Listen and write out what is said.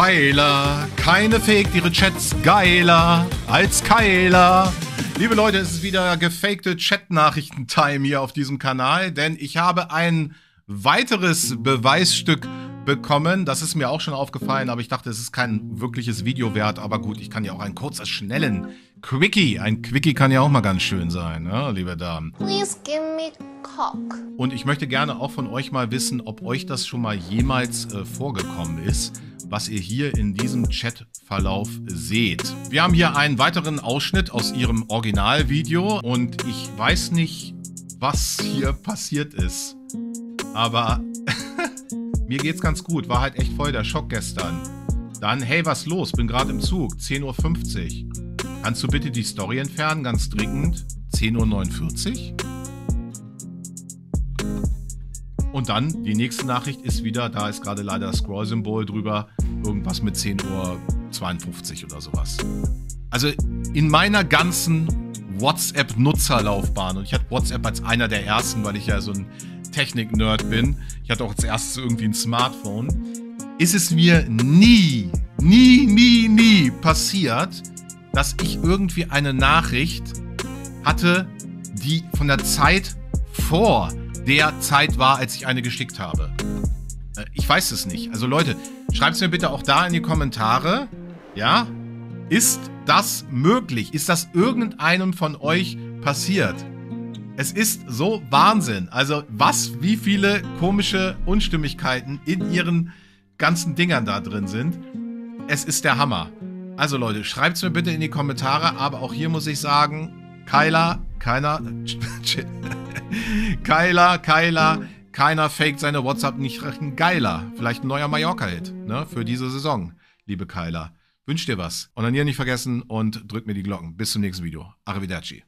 Kyler. Keine Fake, ihre Chats geiler als Kyler. Liebe Leute, es ist wieder gefakte Chat-Nachrichten-Time hier auf diesem Kanal, denn ich habe ein weiteres Beweisstück bekommen. Das ist mir auch schon aufgefallen, aber ich dachte, es ist kein wirkliches Video wert. Aber gut, ich kann ja auch einen kurzen, schnellen Quickie. Ein Quickie kann ja auch mal ganz schön sein, ne, liebe Damen. Please give me cock. Und ich möchte gerne auch von euch mal wissen, ob euch das schon mal jemals äh, vorgekommen ist, was ihr hier in diesem Chatverlauf seht. Wir haben hier einen weiteren Ausschnitt aus ihrem Originalvideo und ich weiß nicht, was hier passiert ist. Aber mir geht's ganz gut. War halt echt voll der Schock gestern. Dann, hey, was los? Bin gerade im Zug. 10.50 Uhr. Kannst du bitte die Story entfernen? Ganz dringend. 10.49 Uhr? Und dann, die nächste Nachricht ist wieder, da ist gerade leider das Scroll-Symbol drüber, irgendwas mit 10.52 Uhr oder sowas. Also in meiner ganzen WhatsApp-Nutzerlaufbahn, und ich hatte WhatsApp als einer der ersten, weil ich ja so ein Technik-Nerd bin, ich hatte auch als erstes irgendwie ein Smartphone, ist es mir nie, nie, nie, nie passiert, dass ich irgendwie eine Nachricht hatte, die von der Zeit vor der Zeit war, als ich eine geschickt habe. Äh, Ich weiß es nicht. Also Leute, schreibt es mir bitte auch da in die Kommentare. Ja? Ist das möglich? Ist das irgendeinem von euch passiert? Es ist so Wahnsinn. Also was, wie viele komische Unstimmigkeiten in ihren ganzen Dingern da drin sind. Es ist der Hammer. Also Leute, schreibt es mir bitte in die Kommentare. Aber auch hier muss ich sagen, Kyla, keiner... Kyla, Kyla, keiner faked seine WhatsApp nicht recht geiler. Vielleicht ein neuer Mallorca-Hit, ne, für diese Saison, liebe Kyla. Wünsch dir was. Und dann hier nicht vergessen und drück mir die Glocken. Bis zum nächsten Video. Arrivederci.